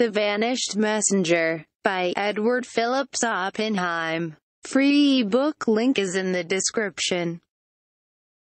The Vanished Messenger, by Edward Phillips Oppenheim. Free ebook link is in the description.